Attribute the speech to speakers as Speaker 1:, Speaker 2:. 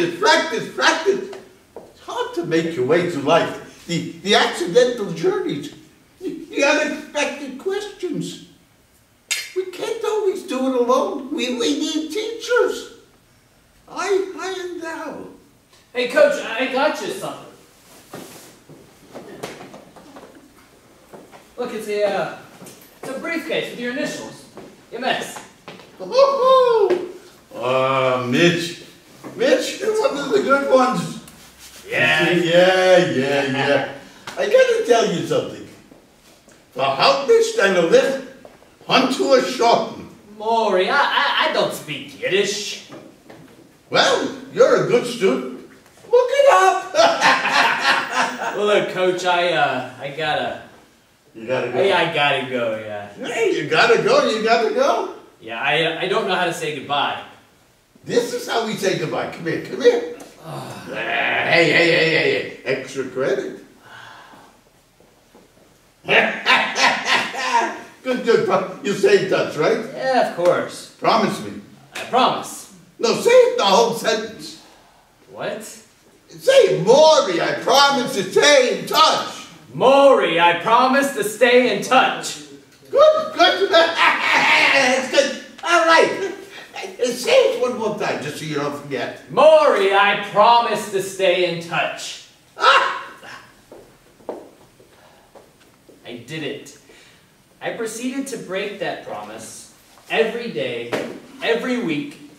Speaker 1: practice, practice, practice. It's hard to make your way through life. The, the accidental journeys, the, the unexpected questions. We can't always do it alone. We, we need teachers. I, I am thou.
Speaker 2: Hey, Coach, I got you something. Look, it's a, uh, it's a briefcase with your initials. MS.
Speaker 1: Oh, uh, Mitch. Mitch, you're one of the good ones.
Speaker 2: Yeah.
Speaker 1: Yeah, yeah, yeah. I gotta tell you something. Verhaltnis deiner Licht, unto a shorten.
Speaker 2: Morrie, I, I, I don't speak Yiddish.
Speaker 1: Well, you're a good student. Look it up.
Speaker 2: well, Look, Coach, I, uh, I gotta,
Speaker 1: You gotta go.
Speaker 2: I, I gotta go, yeah.
Speaker 1: Hey, you gotta go, you gotta go.
Speaker 2: Yeah, I, I don't know how to say goodbye.
Speaker 1: This is how we say goodbye. Come here, come here. Ah, hey, hey, hey, hey, hey. Extra credit. good, good. You say in touch, right?
Speaker 2: Yeah, of course.
Speaker 1: Promise me.
Speaker 2: I promise.
Speaker 1: No, say it the whole sentence.
Speaker 2: What?
Speaker 1: Say, Morrie, I promise to stay in touch.
Speaker 2: Morrie, I promise to stay in touch.
Speaker 1: Good, good. That's good. All right. Uh, Say it one more time, just so you don't forget.
Speaker 2: Morrie, I promise to stay in touch.
Speaker 1: Ah!
Speaker 2: I did it. I proceeded to break that promise every day, every week,